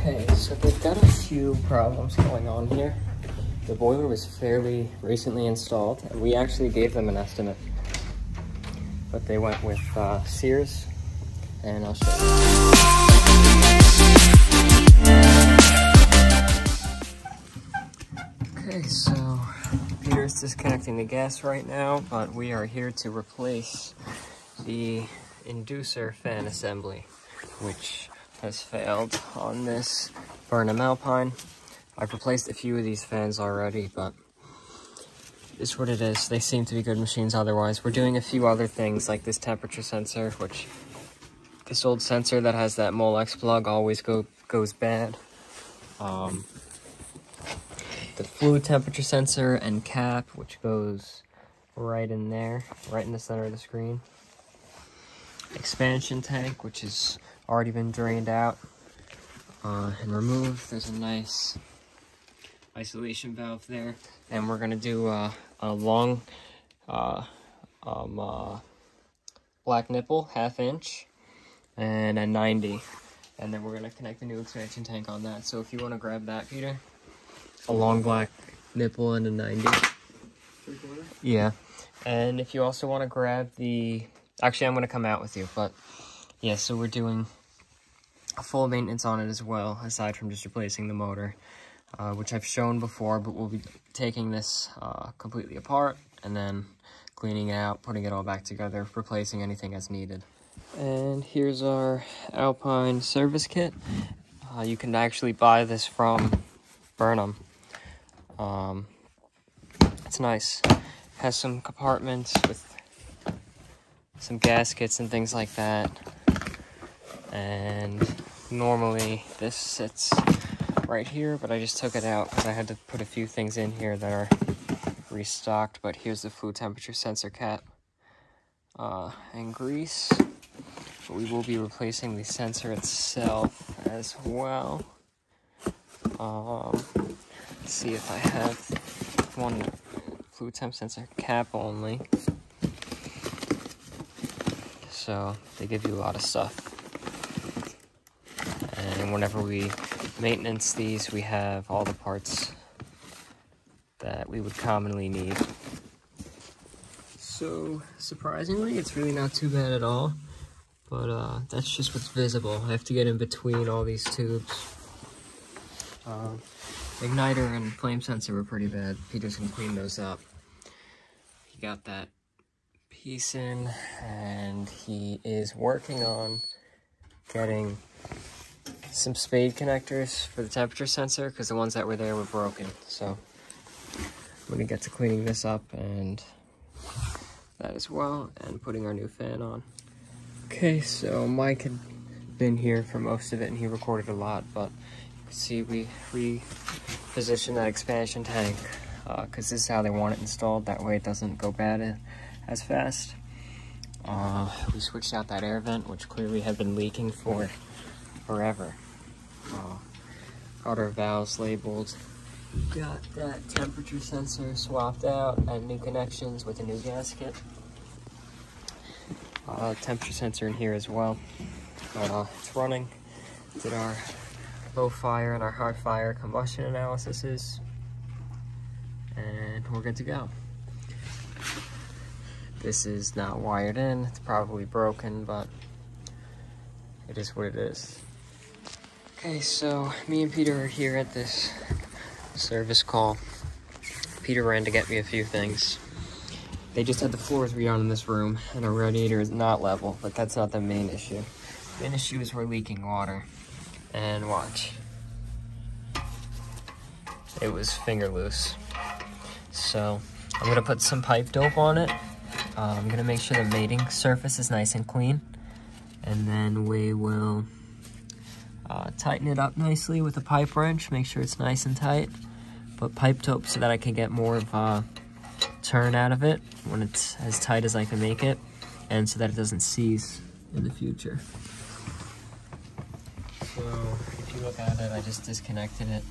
Okay, so they've got a few problems going on here. The boiler was fairly recently installed, and we actually gave them an estimate. But they went with uh, Sears, and I'll show you. Okay, so Peter's disconnecting the gas right now, but we are here to replace the inducer fan assembly, which has failed on this Burnham Alpine. I've replaced a few of these fans already, but it's what it is. They seem to be good machines otherwise. We're doing a few other things like this temperature sensor, which this old sensor that has that Molex plug always go goes bad. Um, the fluid temperature sensor and cap, which goes right in there, right in the center of the screen. Expansion tank, which has already been drained out uh, and removed. There's a nice isolation valve there. And we're gonna do uh, a long uh, um, uh, black nipple, half inch, and a 90. And then we're gonna connect the new expansion tank on that. So if you wanna grab that, Peter, a long black nipple and a 90. Yeah. And if you also wanna grab the, actually I'm gonna come out with you, but yeah, so we're doing full maintenance on it as well, aside from just replacing the motor uh, which I've shown before, but we'll be taking this uh, completely apart and then cleaning it out, putting it all back together, replacing anything as needed. And here's our Alpine service kit. Uh, you can actually buy this from Burnham. Um, it's nice. Has some compartments with some gaskets and things like that. And normally this sits right here, but I just took it out because I had to put a few things in here that are restocked. But here's the fluid temperature sensor cap uh, and grease. But we will be replacing the sensor itself as well. Um, see if I have one fluid temp sensor cap only. So they give you a lot of stuff. Whenever we maintenance these, we have all the parts that we would commonly need. So, surprisingly, it's really not too bad at all. But uh, that's just what's visible. I have to get in between all these tubes. Um, igniter and flame sensor were pretty bad. Peter's can clean those up. He got that piece in, and he is working on getting some spade connectors for the temperature sensor because the ones that were there were broken. So I'm gonna get to cleaning this up and that as well and putting our new fan on. Okay, so Mike had been here for most of it and he recorded a lot, but you can see we repositioned that expansion tank because uh, this is how they want it installed. That way it doesn't go bad as fast. Uh, we switched out that air vent, which clearly had been leaking for forever. Uh, our valves labeled. Got that temperature sensor swapped out and new connections with a new gasket. Uh, temperature sensor in here as well. Uh, it's running. Did our low fire and our high fire combustion analyses. And we're good to go. This is not wired in. It's probably broken, but it is what it is. Okay, so me and Peter are here at this service call. Peter ran to get me a few things. They just had the floors redone in this room, and our radiator is not level, but that's not the main issue. The main issue is we're leaking water. And watch. It was finger loose. So, I'm gonna put some pipe dope on it. Uh, I'm gonna make sure the mating surface is nice and clean. And then we will uh, tighten it up nicely with a pipe wrench, make sure it's nice and tight. Put pipe dope so that I can get more of a turn out of it when it's as tight as I can make it, and so that it doesn't seize in the future. So if you look at it, I just disconnected it,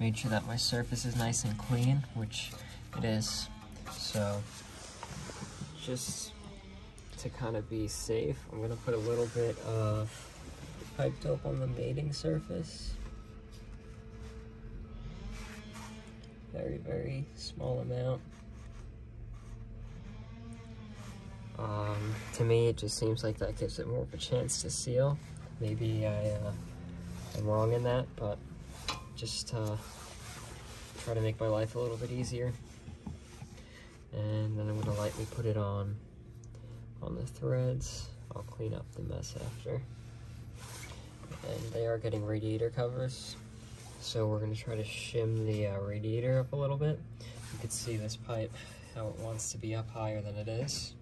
made sure that my surface is nice and clean, which it is. So just to kind of be safe, I'm gonna put a little bit of pipe dope on the mating surface. Very, very small amount. Um, to me, it just seems like that gives it more of a chance to seal. Maybe I uh, am wrong in that, but just uh, try to make my life a little bit easier. And then I'm gonna lightly put it on on the threads. I'll clean up the mess after. And they are getting radiator covers. So we're gonna try to shim the uh, radiator up a little bit. You can see this pipe, how it wants to be up higher than it is.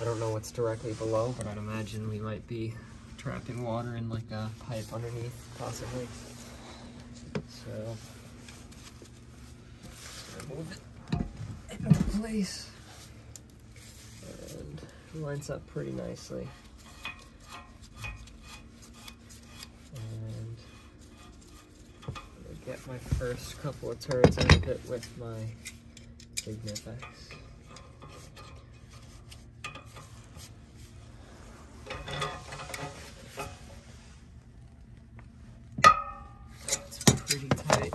I don't know what's directly below, but I'd imagine we might be trapping water in like a pipe underneath, possibly. So, move it into place. And it lines up pretty nicely. And I'm gonna get my first couple of turns of it with my Knipex. pretty tight.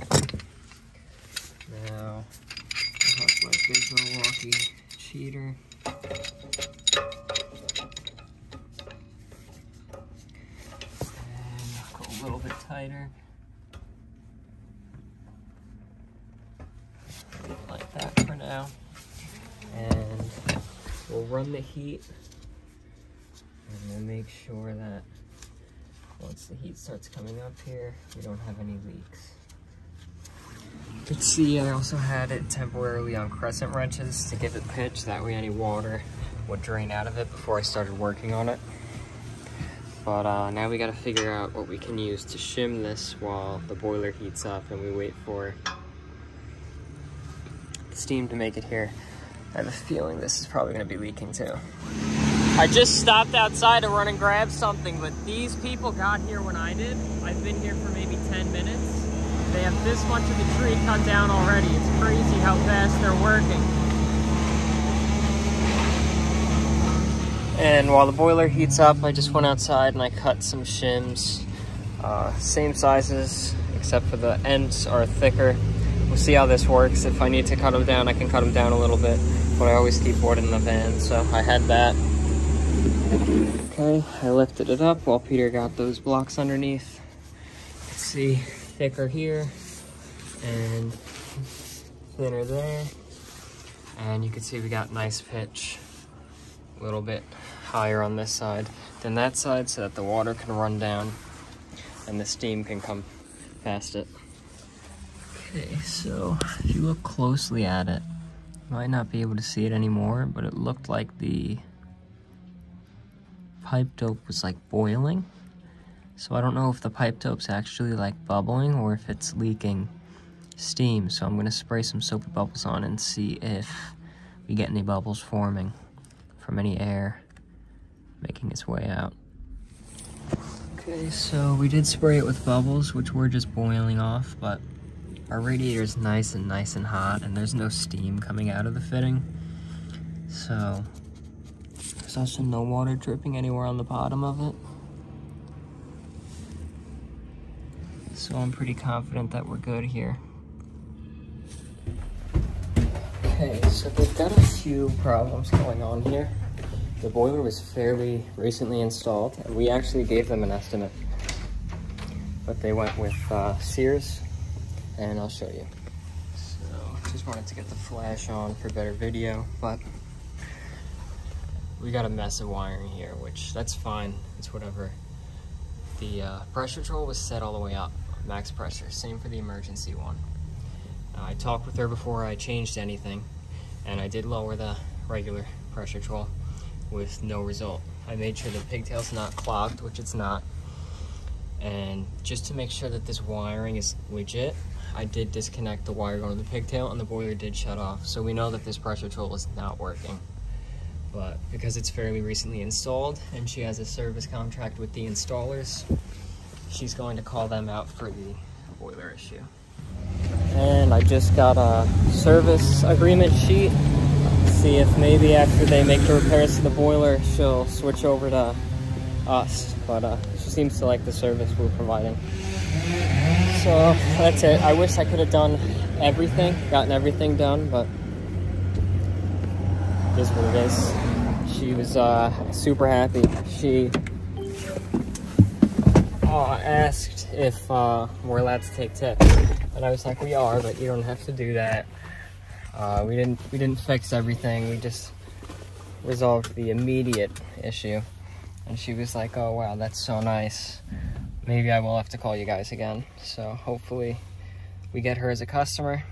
Now, I my big Milwaukee cheater. And go a little bit tighter. Like that for now. And we'll run the heat and we'll make sure that once the heat starts coming up here, we don't have any leaks. You can see I also had it temporarily on crescent wrenches to give it pitch, that way any water would drain out of it before I started working on it. But uh, now we gotta figure out what we can use to shim this while the boiler heats up and we wait for steam to make it here. I have a feeling this is probably gonna be leaking too. I just stopped outside to run and grab something, but these people got here when I did. I've been here for maybe 10 minutes. They have this much of the tree cut down already. It's crazy how fast they're working. And while the boiler heats up, I just went outside and I cut some shims. Uh, same sizes, except for the ends are thicker. We'll see how this works. If I need to cut them down, I can cut them down a little bit. But I always keep wood in the van, so I had that. Okay, I lifted it up while Peter got those blocks underneath. Let's see, thicker here and thinner there. And you can see we got nice pitch, a little bit higher on this side than that side so that the water can run down and the steam can come past it. Okay, so if you look closely at it, you might not be able to see it anymore, but it looked like the pipe dope was like boiling. So I don't know if the pipe dope's actually like bubbling or if it's leaking steam. So I'm gonna spray some soapy bubbles on and see if we get any bubbles forming from any air making its way out. Okay, so we did spray it with bubbles, which were just boiling off, but our radiator is nice and nice and hot, and there's no steam coming out of the fitting. So there's also no water dripping anywhere on the bottom of it. So I'm pretty confident that we're good here. Okay, so they've got a few problems going on here. The boiler was fairly recently installed, and we actually gave them an estimate. But they went with uh, Sears, and I'll show you. So, just wanted to get the flash on for better video, but we got a mess of wiring here, which that's fine. It's whatever. The uh, pressure control was set all the way up, max pressure. Same for the emergency one. Uh, I talked with her before I changed anything, and I did lower the regular pressure control with no result. I made sure the pigtail's not clogged, which it's not. And just to make sure that this wiring is legit, I did disconnect the wire going to the pigtail and the boiler did shut off. So we know that this pressure tool is not working but because it's fairly recently installed and she has a service contract with the installers, she's going to call them out for the boiler issue. And I just got a service agreement sheet. See if maybe after they make the repairs to the boiler, she'll switch over to us. But uh, she seems to like the service we're providing. So that's it. I wish I could have done everything, gotten everything done, but it is what it is. She was uh, super happy. She uh, asked if uh, we're allowed to take tips, and I was like, "We are, but you don't have to do that." Uh, we didn't we didn't fix everything. We just resolved the immediate issue, and she was like, "Oh wow, that's so nice." Maybe I will have to call you guys again. So hopefully, we get her as a customer.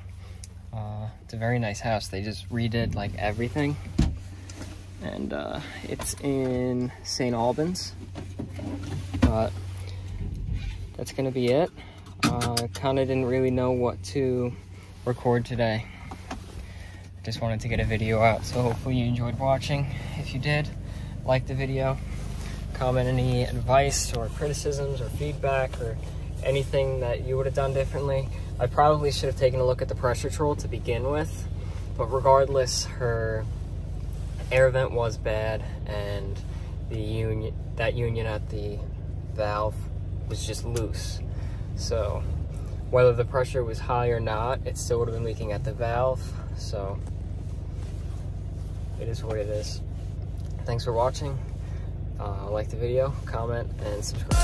Uh, it's a very nice house. They just redid like everything, and uh, it's in St. Albans. But that's gonna be it. Uh, kind of didn't really know what to record today. Just wanted to get a video out, so hopefully you enjoyed watching. If you did, like the video, comment any advice or criticisms or feedback or anything that you would have done differently. I probably should have taken a look at the Pressuretrol to begin with, but regardless, her air vent was bad and the union that union at the valve was just loose. So whether the pressure was high or not, it still would have been leaking at the valve. So it is what it is. Thanks for watching. Uh, like the video, comment, and subscribe.